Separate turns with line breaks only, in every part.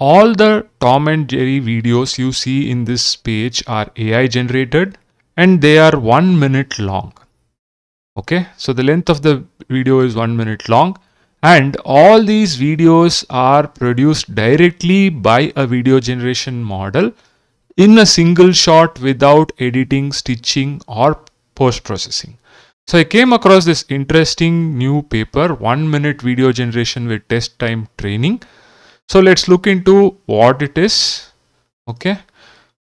all the Tom and Jerry videos you see in this page are AI generated and they are one minute long. Okay, so the length of the video is one minute long and all these videos are produced directly by a video generation model in a single shot without editing, stitching or post processing. So I came across this interesting new paper, one minute video generation with test time training. So let's look into what it is. Okay.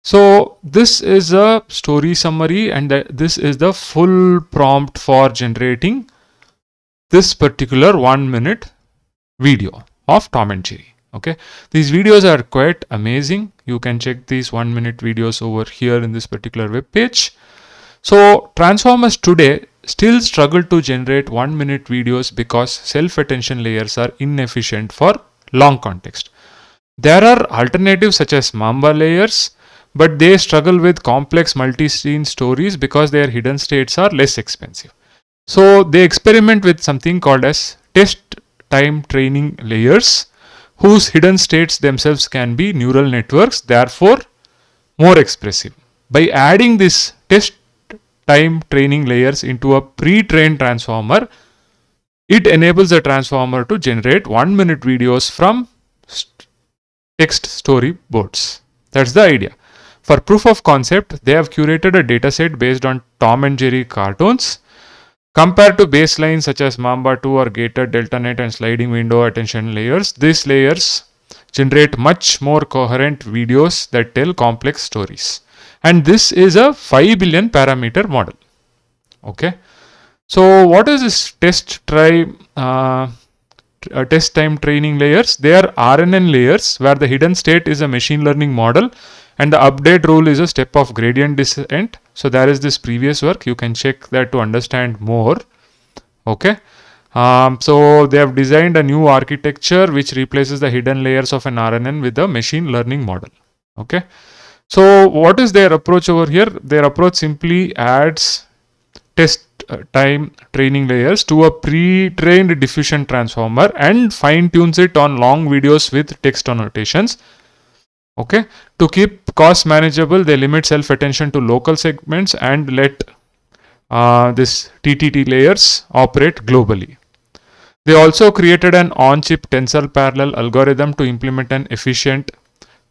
So this is a story summary and this is the full prompt for generating this particular one minute video of Tom and Jerry. Okay, these videos are quite amazing. You can check these one minute videos over here in this particular web page. So transformers today still struggle to generate one minute videos because self attention layers are inefficient for long context. There are alternatives such as Mamba layers, but they struggle with complex multi-scene stories because their hidden states are less expensive. So they experiment with something called as test time training layers whose hidden states themselves can be neural networks, therefore more expressive. By adding this test time training layers into a pre-trained transformer, it enables the transformer to generate one minute videos from text storyboards. That's the idea. For proof of concept, they have curated a dataset based on Tom and Jerry cartoons. Compared to baselines such as Mamba 2 or gated DeltaNet and sliding window attention layers, these layers generate much more coherent videos that tell complex stories. And this is a 5 billion parameter model. Okay. So what is this test try uh, uh, test time training layers? They are RNN layers where the hidden state is a machine learning model and the update rule is a step of gradient descent. So there is this previous work. You can check that to understand more. Okay. Um, so they have designed a new architecture which replaces the hidden layers of an RNN with a machine learning model. Okay. So what is their approach over here? Their approach simply adds test time training layers to a pre-trained diffusion transformer and fine tunes it on long videos with text annotations. Okay? To keep costs manageable they limit self attention to local segments and let uh, this TTT layers operate globally. They also created an on-chip tensor parallel algorithm to implement an efficient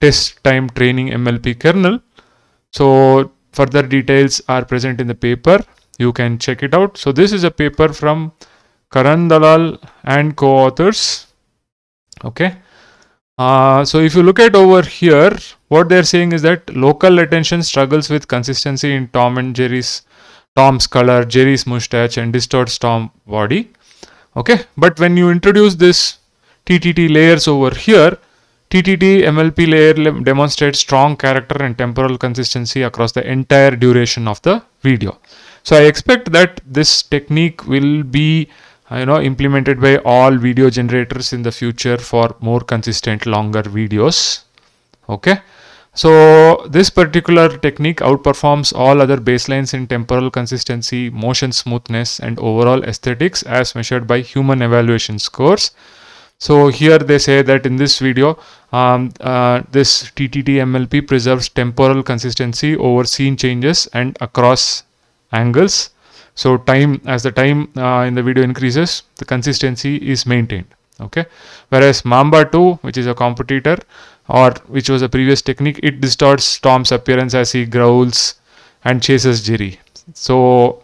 test time training MLP kernel. So further details are present in the paper you can check it out so this is a paper from Karan Dalal and co-authors okay uh, so if you look at over here, what they're saying is that local attention struggles with consistency in Tom and Jerry's Tom's color, Jerry's mustache, and distorts Tom body. Okay, but when you introduce this TTT layers over here, TTT MLP layer demonstrates strong character and temporal consistency across the entire duration of the video. So I expect that this technique will be you know implemented by all video generators in the future for more consistent longer videos. Okay? So this particular technique outperforms all other baselines in temporal consistency motion smoothness and overall aesthetics as measured by human evaluation scores. So here they say that in this video um, uh, this TTT MLP preserves temporal consistency over scene changes and across angles so time as the time uh, in the video increases, the consistency is maintained. Okay. Whereas Mamba 2, which is a competitor or which was a previous technique, it distorts Tom's appearance as he growls and chases Jerry. So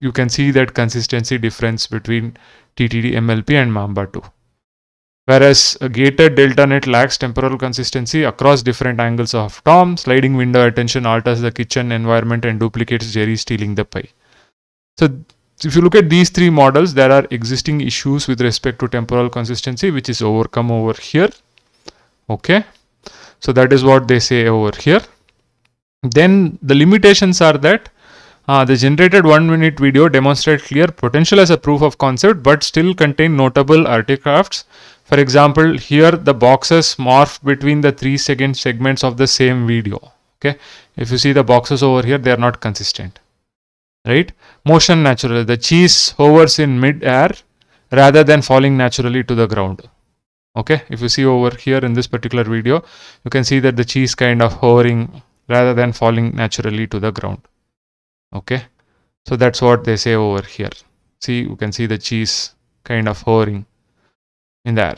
you can see that consistency difference between TTT MLP and Mamba 2. Whereas gated DeltaNet lacks temporal consistency across different angles of Tom, sliding window attention alters the kitchen environment and duplicates Jerry stealing the pie. So if you look at these three models, there are existing issues with respect to temporal consistency, which is overcome over here. Okay. So that is what they say over here. Then the limitations are that uh, the generated one minute video demonstrate clear potential as a proof of concept, but still contain notable artifacts. For example, here the boxes morph between the three second segments of the same video. Okay. If you see the boxes over here, they are not consistent right motion natural the cheese hovers in mid air rather than falling naturally to the ground Okay, if you see over here in this particular video, you can see that the cheese kind of hovering rather than falling naturally to the ground. Okay, so that's what they say over here. See, you can see the cheese kind of hovering in there.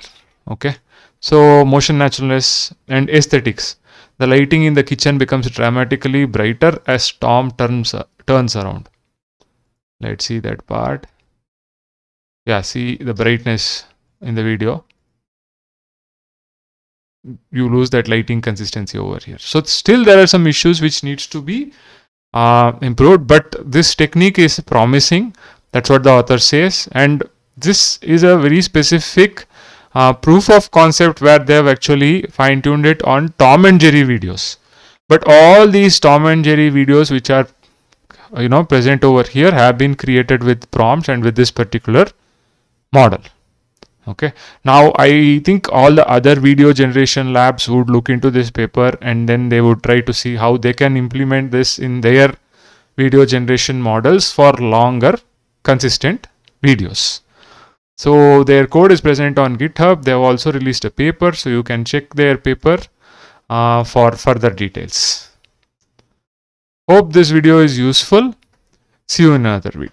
Okay, so motion naturalness and aesthetics. The lighting in the kitchen becomes dramatically brighter as Tom turns turns around. Let's see that part. Yeah, see the brightness in the video you lose that lighting consistency over here. So still there are some issues which needs to be uh, improved, but this technique is promising. That's what the author says. And this is a very specific uh, proof of concept where they have actually fine tuned it on Tom and Jerry videos. But all these Tom and Jerry videos which are you know present over here have been created with prompts and with this particular model. Okay. Now i think all the other video generation labs would look into this paper and then they would try to see how they can implement this in their video generation models for longer consistent videos so their code is present on github. They have also released a paper so you can check their paper uh, for further details. Hope this video is useful. See you in another video